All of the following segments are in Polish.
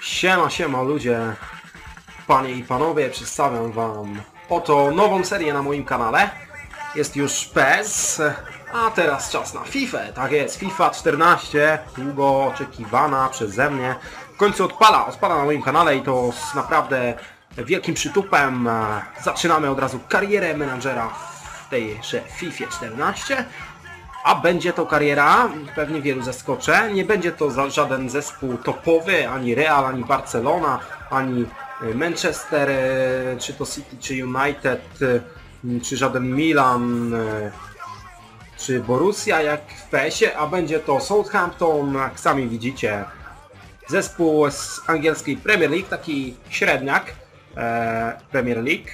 Siema, siema ludzie, panie i panowie, przedstawiam wam oto nową serię na moim kanale. Jest już PES, a teraz czas na FIFA. Tak jest, FIFA 14, długo oczekiwana przeze mnie. W końcu odpala, odpala na moim kanale i to z naprawdę wielkim przytupem. Zaczynamy od razu karierę menadżera w tejże FIFA 14. A będzie to kariera, pewnie wielu zaskoczę, nie będzie to żaden zespół topowy, ani Real, ani Barcelona, ani y, Manchester, y, czy to City, czy United, y, czy żaden Milan, czy Borussia jak w PES-ie, a będzie to Southampton, jak sami widzicie. Zespół z angielskiej Premier League, taki średniak e, Premier League.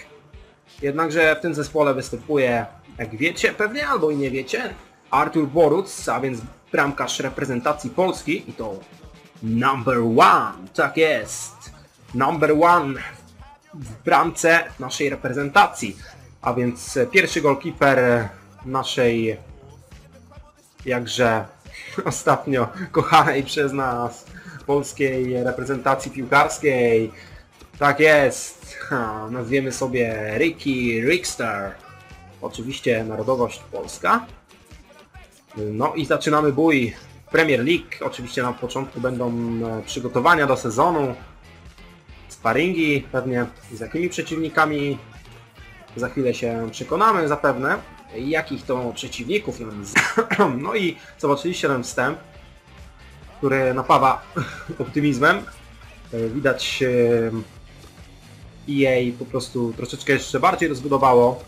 Jednakże w tym zespole występuje, jak wiecie, pewnie albo i nie wiecie, Artur Boruc, a więc bramkarz reprezentacji Polski i to number one, tak jest, number one w bramce naszej reprezentacji, a więc pierwszy golkiper naszej jakże ostatnio kochanej przez nas polskiej reprezentacji piłkarskiej. Tak jest, nazwiemy sobie Ricky Rickster, oczywiście narodowość polska. No i zaczynamy bój Premier League. Oczywiście na początku będą e, przygotowania do sezonu, sparingi, pewnie z jakimi przeciwnikami za chwilę się przekonamy zapewne, jakich to przeciwników. No i zobaczyliście ten wstęp, który napawa optymizmem. E, Widać e, EA po prostu troszeczkę jeszcze bardziej rozbudowało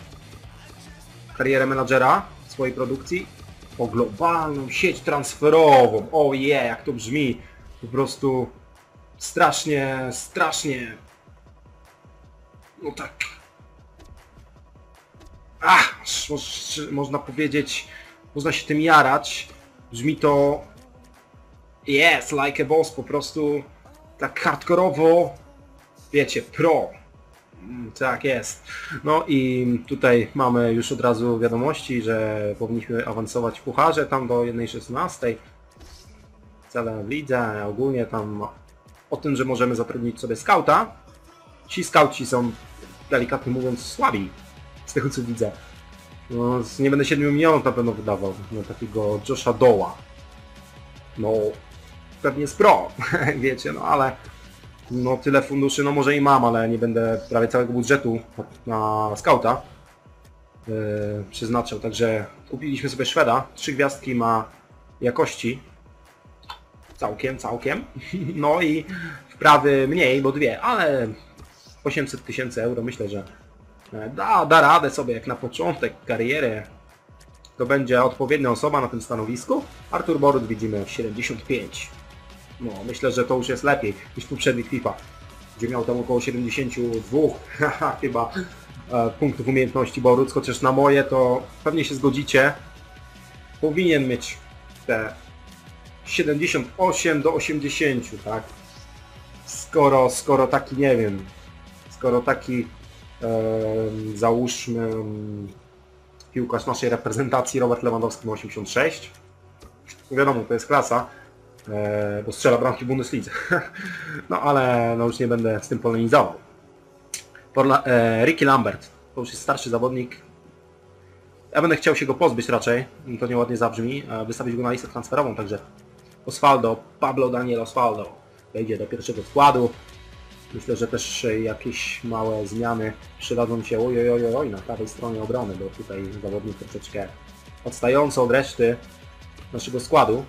karierę menadżera swojej produkcji o globalną sieć transferową. O je, yeah, jak to brzmi. Po prostu strasznie, strasznie. No tak. Ach, moż, można powiedzieć, można się tym jarać. Brzmi to yes, like a boss, po prostu tak hardkorowo, wiecie, pro. Mm, Tak jest. No i tutaj mamy już od razu wiadomości, że powinniśmy awansować w pucharze tam do 1.16. Cele w lidze, ogólnie tam o tym, że możemy zatrudnić sobie skauta. Ci skauci są delikatnie mówiąc słabi, z tego co widzę. No, z- nie będę 7 milionów na pewno wydawał na takiego Josha Doła. No, pewnie jest pro, wiecie, no ale no tyle funduszy, no może i mam, ale nie będę prawie całego budżetu na skauta yy, przeznaczał, także kupiliśmy sobie Szweda, trzy gwiazdki ma jakości, całkiem, całkiem, no i wprawy mniej, bo dwie, ale 800 tysięcy euro myślę, że e, da, da radę sobie jak na początek kariery, to będzie odpowiednia osoba na tym stanowisku. Artur Borut widzimy 75. No, myślę, że to już jest lepiej niż w poprzednich FIFA, gdzie miał tam około 72 haha, chyba e, punktów umiejętności Boruc, chociaż na moje to pewnie się zgodzicie. Powinien mieć te 78 do 80, tak? Skoro, skoro taki, nie wiem, skoro taki em, załóżmy piłkarz naszej reprezentacji Robert Lewandowski ma 86, wiadomo, to jest klasa, e, bo strzela bramki w Bundeslidze. no ale no już nie będę z tym polemizował. Porla, e, Ricky Lambert, to już jest starszy zawodnik. Ja będę chciał się go pozbyć raczej, to nieładnie zabrzmi, e, wystawić go na listę transferową, także Osvaldo, Pablo Daniel Osvaldo wejdzie do pierwszego składu. Myślę, że też e, jakieś małe zmiany przydadzą się oj, oj, oj, oj, na prawej stronie obrony, bo tutaj zawodnik troszeczkę odstający od reszty naszego składu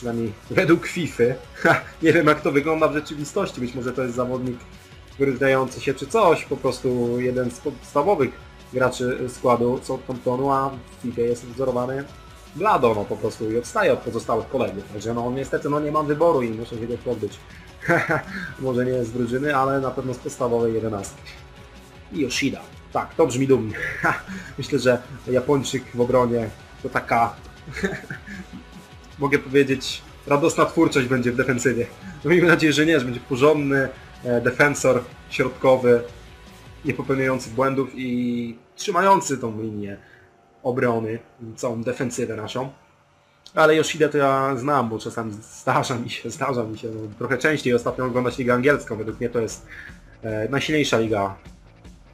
przynajmniej według FIFA. Nie wiem jak to wygląda w rzeczywistości, być może to jest zawodnik wyróżniający się czy coś, po prostu jeden z podstawowych graczy składu Southamptonu, a w FIFA jest wzorowany blado, no po prostu i odstaje od pozostałych kolegów, także no niestety no nie mam wyboru i muszę się go pozbyć. może nie z drużyny, ale na pewno z podstawowej 11. I Yoshida. Tak, to brzmi dumnie. Myślę, że Japończyk w obronie to taka mogę powiedzieć, radosna twórczość będzie w defensywie. No miejmy nadzieję, że nie, że będzie porządny e, defensor środkowy, nie popełniający błędów i trzymający tą linię obrony, całą defensywę naszą. Ale Yoshidę to ja znam, bo czasami zdarza mi się, zdarza mi się, no, trochę częściej ostatnio oglądać ligę angielską. Według mnie to jest e, najsilniejsza liga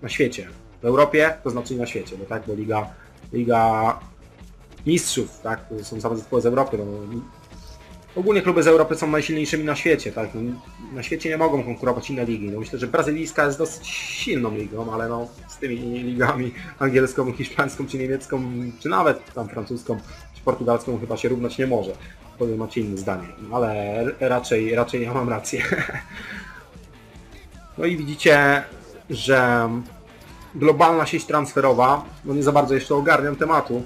na świecie. W Europie, to znaczy na świecie, bo tak, bo liga, liga mistrzów, tak, to są same zespoły z Europy. No, ogólnie kluby z Europy są najsilniejszymi na świecie, tak. No, na świecie nie mogą konkurować inne ligi. No, myślę, że brazylijska jest dosyć silną ligą, ale no, z tymi ligami angielską, hiszpańską czy niemiecką, czy nawet tam francuską, czy portugalską chyba się równać nie może. Powiem macie inne zdanie, ale raczej, raczej ja mam rację. No i widzicie, że globalna sieć transferowa, no nie za bardzo jeszcze ogarniam tematu,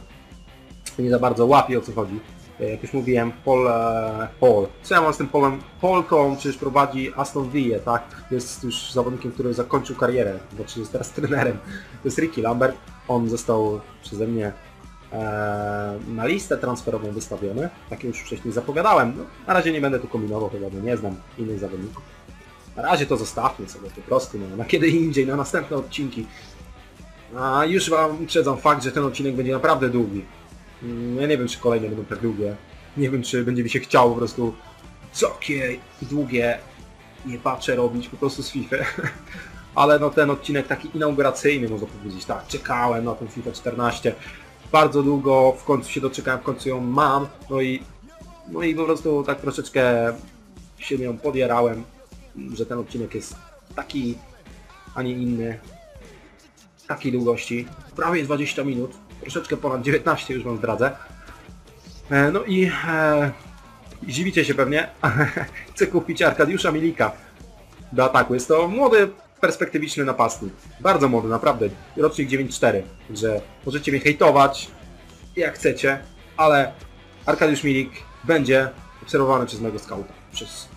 nie za bardzo łapię o co chodzi. E, Jak już mówiłem, Paul, e, Paul. Co ja mam z tym Polem? Paul to on przecież prowadzi Aston Villa, tak? Jest już zawodnikiem, który zakończył karierę, znaczy jest teraz trenerem. To jest Ricky Lambert. On został przeze mnie e, na listę transferową wystawiony, tak jak już wcześniej zapowiadałem. No, na razie nie będę tu kombinował, chyba nie znam innych zawodników. Na razie to zostawmy sobie po prostu, no, na kiedy indziej, na następne odcinki. A już Wam uprzedzam fakt, że ten odcinek będzie naprawdę długi. Mm, Ja nie wiem, czy kolejne będą tak długie. Nie wiem, czy będzie mi się chciało po prostu takie długie nie patrzę robić po prostu z FIFA. Ale no ten odcinek taki inauguracyjny, można powiedzieć, tak, czekałem na ten FIFA 14. Bardzo długo, w końcu się doczekałem, w końcu ją mam. No i, no i po prostu tak troszeczkę się nią podjarałem, że ten odcinek jest taki, a nie inny. Takiej długości. Prawie 20 minut. Troszeczkę ponad 19 już wam zdradzę. E, No i e, dziwicie się pewnie. Chcę kupić Arkadiusza Milika do ataku. Jest to młody, perspektywiczny napastnik. Bardzo młody, naprawdę. Rocznik 9-4. Także możecie mnie hejtować jak chcecie, ale Arkadiusz Milik będzie obserwowany przez mojego scouta. Przez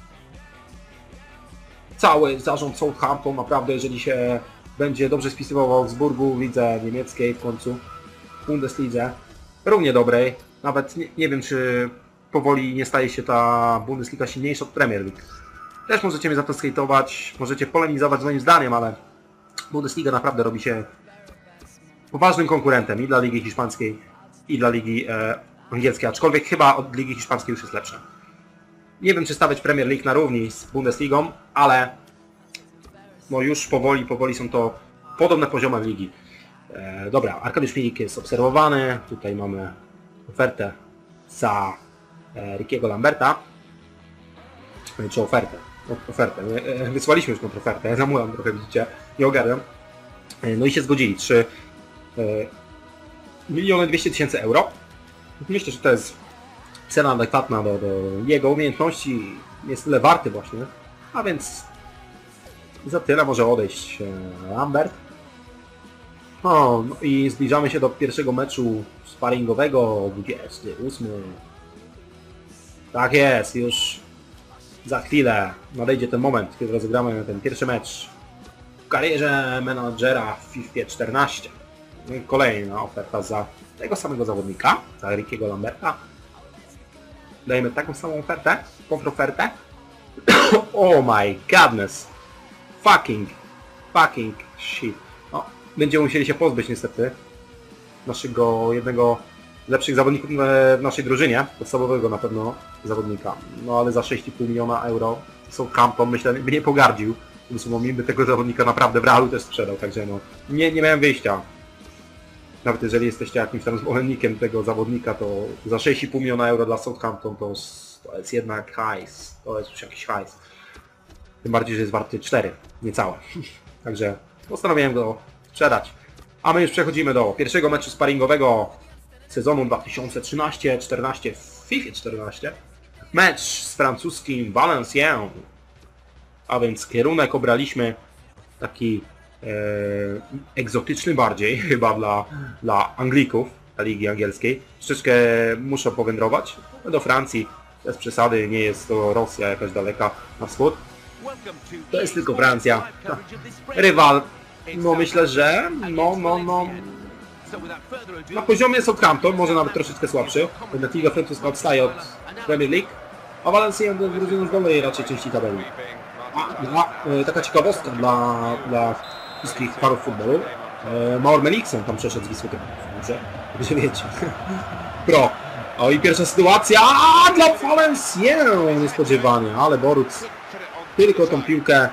cały zarząd Southampton, naprawdę, jeżeli się będzie dobrze spisywał w Augsburgu, w lidze niemieckiej w końcu, Bundeslidze, równie dobrej. Nawet nie, nie wiem, czy powoli nie staje się ta Bundesliga silniejsza od Premier League. Też możecie mnie za to skejtować, możecie polemizować z moim zdaniem, ale Bundesliga naprawdę robi się poważnym konkurentem i dla Ligi Hiszpańskiej, i dla Ligi e, Angielskiej, aczkolwiek chyba od Ligi Hiszpańskiej już jest lepsza. Nie wiem, czy stawiać Premier League na równi z Bundesligą, ale no już powoli, powoli są to podobne poziomem ligi. E, dobra, Arkadiusz Milik jest obserwowany. Tutaj mamy ofertę za e, Rickiego Lamberta. E, Czy ofertę? O, ofertę. E, Wysłaliśmy już tą ofertę. Ja zamulam trochę, widzicie. Nie ogarniam. E, No i się zgodzili. 3 e, miliony 200 tysięcy euro. Myślę, że to jest cena adekwatna do, do jego umiejętności. Jest tyle warty właśnie. A więc za tyle może odejść Lambert. O, no i zbliżamy się do pierwszego meczu sparingowego, 28. Tak jest, już za chwilę nadejdzie ten moment, kiedy rozegramy ten pierwszy mecz w karierze menadżera w FIFA 14. No kolejna oferta za tego samego zawodnika, za Rickiego Lamberta. Dajemy taką samą ofertę, kontrofertę. oh my godness. Fucking, fucking shit. Będziemy musieli się pozbyć niestety naszego jednego z lepszych zawodników w naszej drużynie, podstawowego na pewno zawodnika. No ale za 6,5 miliona euro są Campton, myślę, by nie pogardził tym by tego zawodnika naprawdę w realu też sprzedał, także no, nie, nie miałem wyjścia. Nawet jeżeli jesteście jakimś tam zwolennikiem tego zawodnika, to za 6,5 miliona euro dla Southampton to, to jest jednak hajs, to jest już jakiś hajs. Tym bardziej, że jest warty 4, niecałe. Także postanowiłem go sprzedać. A my już przechodzimy do pierwszego meczu sparingowego sezonu 2013-14 w FIFA 14. Mecz z francuskim Valenciennes. A więc kierunek obraliśmy taki e, egzotyczny bardziej chyba dla, dla Anglików, dla Ligi Angielskiej. Troszeczkę muszę powędrować do Francji. Bez przesady, nie jest to Rosja jakaś daleka na wschód. To jest tylko Francja. Rywal, no myślę, że no, no, no, na poziomie Southampton, może nawet troszeczkę słabszy. Jednak Liga Francuska odstaje od Premier League, a Valencia do drużyny z dolnej raczej części tabeli. A, a, e, taka ciekawostka dla, dla wszystkich fanów futbolu. E, Meliksen tam przeszedł z Wisły dobrze? Że wiecie. Pro. O i pierwsza sytuacja dla Valenciennes niespodziewanie, ale Boruc tylko tą piłkę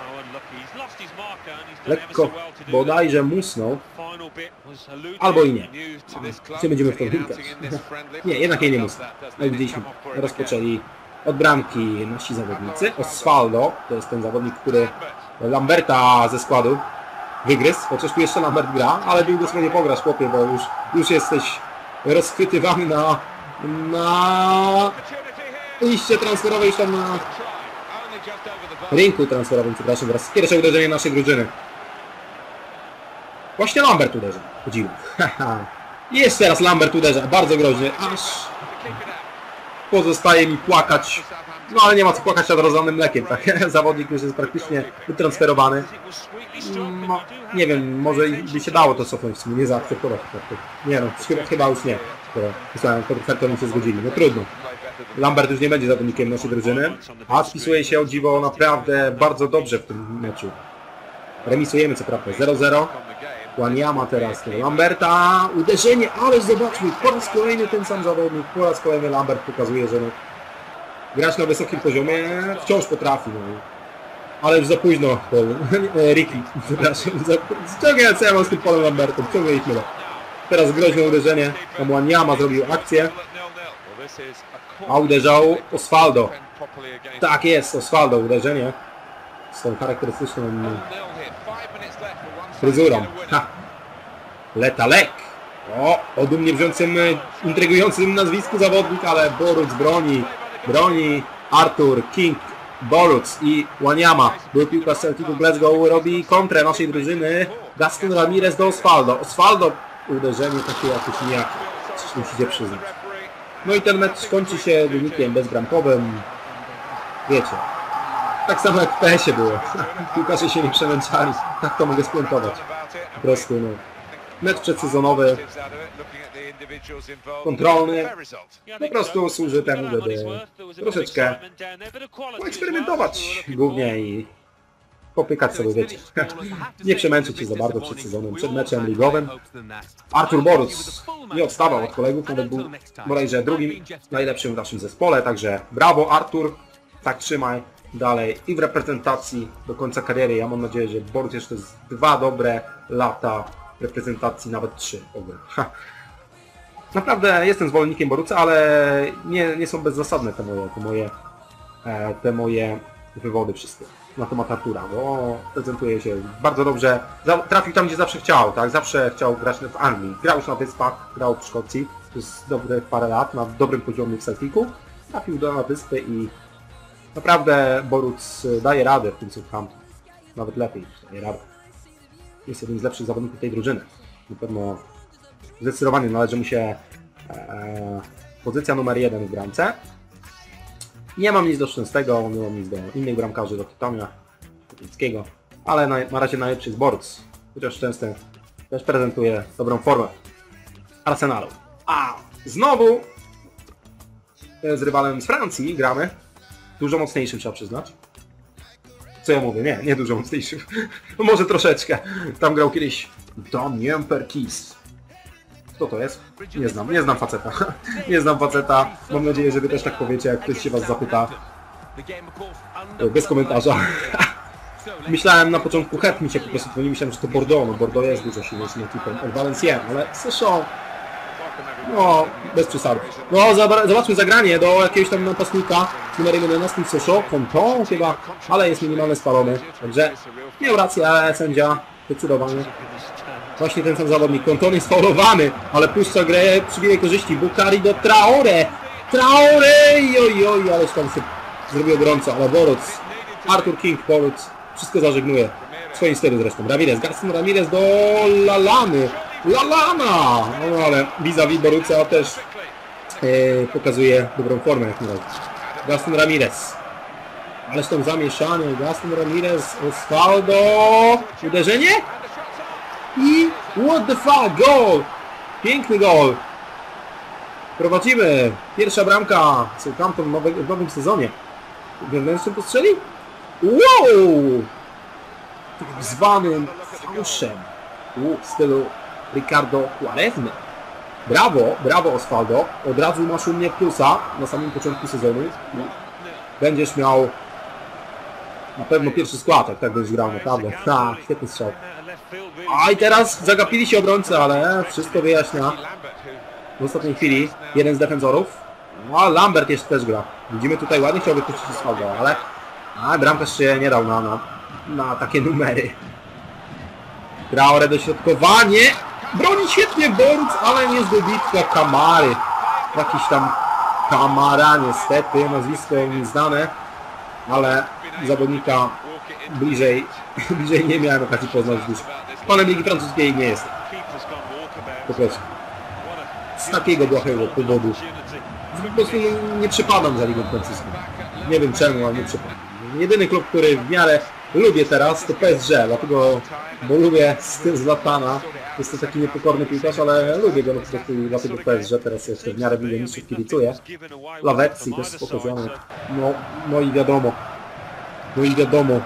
lekko bodajże musnął. Albo i nie. Gdzie będziemy w to wnikać? Nie, jednak jej nie musnął. No Jak widzieliśmy, rozpoczęli od bramki nasi zawodnicy. Osvaldo, to jest ten zawodnik, który Lamberta ze składu wygryzł, chociaż tu jeszcze Lambert gra, ale długo sobie nie pograsz chłopie, bo już, już jesteś rozchwytywany na, na liście transferowej już tam na rynku transferowym, przepraszam, teraz pierwsze uderzenie naszej drużyny. Właśnie Lambert uderza, o dziwo. I jeszcze raz Lambert uderza, bardzo groźnie, aż pozostaje mi płakać. No ale nie ma co płakać nad rozlanym mlekiem, tak? Zawodnik już jest praktycznie wytransferowany. No, nie wiem, może by się dało to cofnąć, w sumie nie zaakceptować. tak, tak. Nie no, chyba, już nie. Wysłałem to mi się zgodzili, no trudno. Lambert już nie będzie zawodnikiem naszej drużyny, a spisuje się o dziwo naprawdę bardzo dobrze w tym meczu. Remisujemy co prawda 0-0. Łaniama teraz Lamberta. Uderzenie, ale zobaczmy, po raz kolejny ten sam zawodnik, po raz kolejny Lambert pokazuje, że no, grać na wysokim poziomie wciąż potrafi. No. Ale już za późno. E, Ricky, przepraszam. Za... Ciągle co ja mam z tym Polem Lambertem, ciągle ich mylę. Teraz groźne uderzenie, tam Łaniama zrobił akcję, a uderzał Osvaldo. Tak jest, Osvaldo, uderzenie z tą charakterystyczną fryzurą. Ha. Letalek. O, o dumnie brzmiącym, e, intrygującym nazwisku zawodnik, ale Boruc broni, broni Artur, King, Boruc i Łaniama. Był piłka z Celticu Glasgow, robi kontrę naszej drużyny. Gaston Ramirez do Osvaldo. Osvaldo, uderzenie takie jakieś nijakie. Coś musicie przyznać. No i ten mecz kończy się wynikiem bezbramkowym. Wiecie, tak samo jak w PS-ie było. Piłkarze się nie przemęczali. Tak to mogę spuentować. Po prostu, no. Mecz przedsezonowy, kontrolny, po prostu służy temu, żeby troszeczkę poeksperymentować głównie i popykać sobie, wiecie. Nie przemęczyć się za bardzo przed sezonem, przed meczem ligowym. Artur Boruc nie odstawał od kolegów, nawet był bodajże drugim najlepszym w naszym zespole, także brawo Artur, tak trzymaj dalej i w reprezentacji do końca kariery. Ja mam nadzieję, że Boruc jeszcze z dwa dobre lata reprezentacji, nawet trzy. Naprawdę jestem zwolennikiem Boruca, ale nie, nie są bezzasadne te moje, te moje, e, te moje wywody wszystkie na temat Artura, bo prezentuje się bardzo dobrze. Trafił tam, gdzie zawsze chciał, tak? Zawsze chciał grać w Anglii. Grał już na Wyspach, grał w Szkocji przez dobre parę lat, na dobrym poziomie w Celticu. Trafił do Wyspy i naprawdę Boruc daje radę w tym Southampton. Nawet lepiej daje radę. Jest jednym z lepszych zawodników tej drużyny. Na pewno zdecydowanie należy mu się e, pozycja numer jeden w bramce. Nie mam nic do Szczęsnego, nie mam nic do innych bramkarzy, do Tytonia, Kutnickiego, ale na, na razie najlepszy z Borc, chociaż Szczęsny też prezentuje dobrą formę Arsenalu. A znowu e, z rywalem z Francji gramy, dużo mocniejszym trzeba przyznać. Co ja mówię? Nie, nie dużo mocniejszym. Może troszeczkę. Tam grał kiedyś Damien Perkis. Kto to jest? Nie znam, nie znam faceta. Nie znam faceta. Mam nadzieję, że wy też tak powiecie, jak ktoś się was zapyta. Bez komentarza. Myślałem na początku het mi się po prostu dzwoni, myślałem, że to Bordeaux. No Bordeaux jest dużo silniejszym ekipą Valenciennes, ale Seszą no, bez przesady. No, zobaczmy zagranie do jakiegoś tam napastnika z numerem 11 Sosho, Konto chyba, ale jest minimalnie spalony. Także miał rację, ale sędzia zdecydowanie. Właśnie ten sam zawodnik. Konton jest faulowany, ale puszcza grę przy wiele korzyści. Bukari do Traore. Traore! Oj, oj, ależ tam się zrobiło gorąco, ale Boruc, Arthur King, Boruc, wszystko zażegnuje. Swoim stylu zresztą. Ramirez, Gaston Ramirez do Lalany. Lalana! No ale vis-a-vis Boruca też e, pokazuje dobrą formę jak na razie. Gaston Ramirez. Ależ tam zamieszanie. Gaston Ramirez, Osvaldo. Uderzenie? I what the fuck, gol! Piękny gol! Prowadzimy. Pierwsza bramka Southampton w, nowe, w nowym sezonie. Wewnętrznym postrzeli? Wow! Tak zwanym fałszem. U, w stylu Ricardo Quaresmy. Brawo, brawo Osvaldo. Od razu masz u mnie plusa na samym początku sezonu. Będziesz miał na pewno pierwszy skład, jak tak będziesz grał, naprawdę. Ha, świetny strzał. A i teraz zagapili się obrońcy, ale wszystko wyjaśnia w ostatniej chwili. Jeden z defensorów. No, a Lambert jeszcze też gra. Widzimy tutaj ładnie chciał wypuścić Osvaldo, ale a, bramkarz się nie dał na, na, na takie numery. Traore dośrodkowanie. Broni świetnie Boruc, ale nie zdobytka Kamary. Jakiś tam Kamara niestety, nazwisko nieznane, ale zawodnika bliżej, bliżej nie miałem okazji poznać już. Panem Ligi Francuskiej nie jest. Po prostu. Z takiego błahego powodu. Po prostu nie, nie za Ligą Francuską. Nie wiem czemu, ale nie przypadam. Jedyny klub, który w miarę lubię teraz to PSG, dlatego, bo lubię styl Zlatana. Jest to taki niepokorny piłkarz, ale lubię go prostu i dlatego PSG teraz jeszcze w miarę w Ligę Mistrzów kibicuję. Lawecji też spokojowy. No, no i wiadomo. No i wiadomo.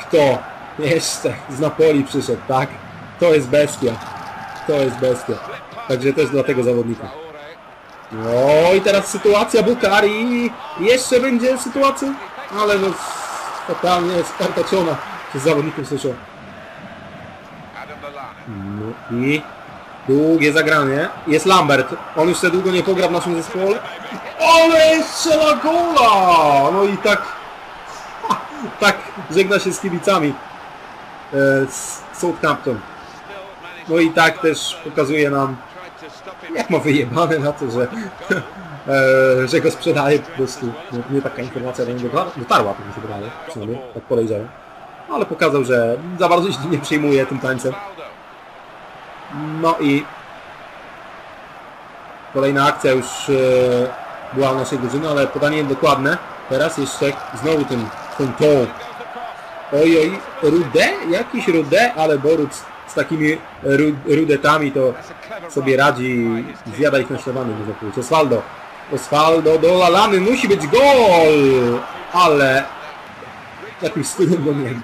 Kto jeszcze z Napoli przyszedł, tak? To jest bestia. To jest bestia. Także też dla tego zawodnika. No i teraz sytuacja Bukari. Jeszcze będzie sytuacja, ale no totalnie spartaczona przez zawodników Syszo. No i długie zagranie. Jest Lambert. On już za długo nie pogra w naszym zespole. Ale strzela gola! No i tak tak żegna się z kibicami e, z Southampton. No i tak też pokazuje nam jak ma wyjebane na to, że, że go sprzedaje po prostu. No, nie taka informacja do niego dotarła, to mi się wydaje, przynajmniej, tak podejrzewam. No, ale pokazał, że za bardzo się nie przejmuje tym tańcem. No i kolejna akcja już e, była w naszej drużyny, ale podanie dokładne. Teraz jeszcze znowu ten, ten tą. Oj, oj, rude? Jakiś rude, ale Boruc z takimi ru, rudetami to sobie radzi zjada ich na śniadanie, można powiedzieć. Osvaldo. Osvaldo do Lalany, musi być gol! Ale jakimś stylem go nie.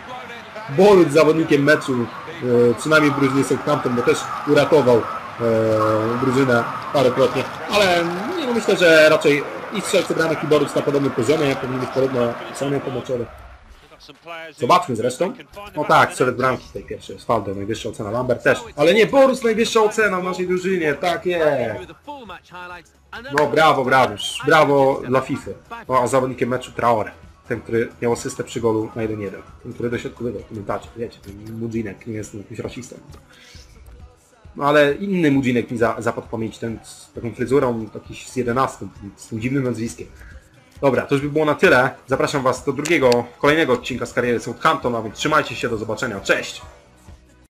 Boruc zawodnikiem meczu, e, przynajmniej w Southampton, bo też uratował e, drużynę parokrotnie. Ale nie, no myślę, że raczej i strzelcy bramek i Boruc na podobnym poziomie, powinni być podobno oceny pomoczowe. Zobaczmy zresztą. No tak, strzelec bramki tej pierwszej Osvaldo, najwyższa ocena, Lambert też. Ale nie, Borus najwyższa ocena w naszej drużynie, tak jest. No brawo, brawo, brawo dla FIFA. No, a zawodnikiem meczu Traore. Ten, który miał asystę przy golu na 1-1. Ten, który dośrodkowywał, pamiętacie, wiecie, ten Mudzinek nie jest jakimś rasistą. No ale inny Mudzinek mi za, zapadł pamięć, ten z taką fryzurą, taki z 11, z tym dziwnym nazwiskiem. Dobra, to już by było na tyle. Zapraszam Was do drugiego, kolejnego odcinka z kariery Southampton, a więc trzymajcie się, do zobaczenia. Cześć!